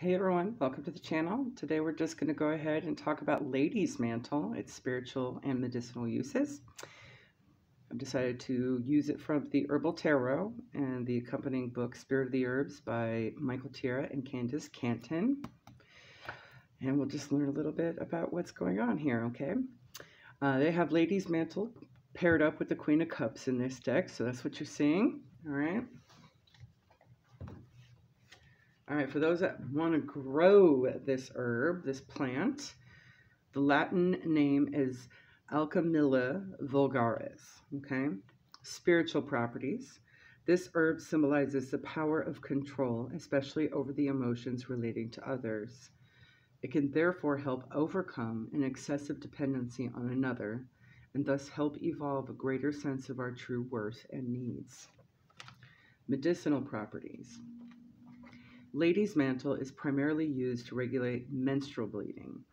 Hey everyone, welcome to the channel. Today we're just going to go ahead and talk about Lady's Mantle, its spiritual and medicinal uses. I've decided to use it from the Herbal Tarot and the accompanying book Spirit of the Herbs by Michael Tierra and Candis Cantin. And we'll just learn a little bit about what's going on here, okay? Uh, they have Lady's Mantle paired up with the Queen of Cups in this deck, so that's what you're seeing, all right? All right, for those that want to grow this herb, this plant, the Latin name is Alchemilla vulgaris, okay? Spiritual properties. This herb symbolizes the power of control, especially over the emotions relating to others. It can therefore help overcome an excessive dependency on another and thus help evolve a greater sense of our true worth and needs. Medicinal properties. Lady's mantle is primarily used to regulate menstrual bleeding.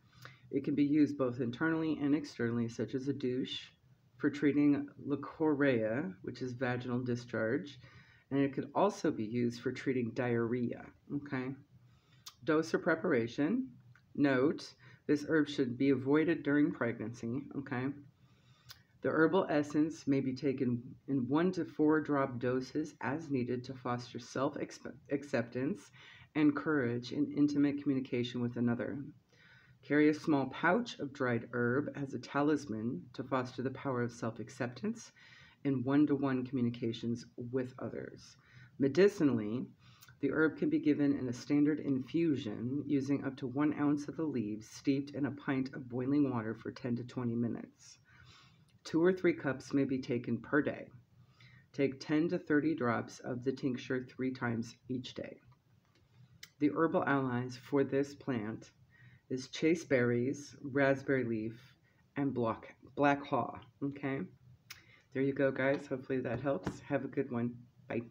It can be used both internally and externally, such as a douche, for treating leukorrhea, which is vaginal discharge, and it could also be used for treating diarrhea. Okay. Dose or preparation. Note, this herb should be avoided during pregnancy. Okay. The herbal essence may be taken in one to four drop doses as needed to foster self acceptance and courage in intimate communication with another. Carry a small pouch of dried herb as a talisman to foster the power of self acceptance in one to one communications with others. Medicinally, the herb can be given in a standard infusion using up to one ounce of the leaves steeped in a pint of boiling water for 10 to 20 minutes. Two or three cups may be taken per day. Take 10 to 30 drops of the tincture three times each day. The herbal allies for this plant is chase berries, raspberry leaf, and black, black haw. Okay? There you go, guys. Hopefully that helps. Have a good one. Bye.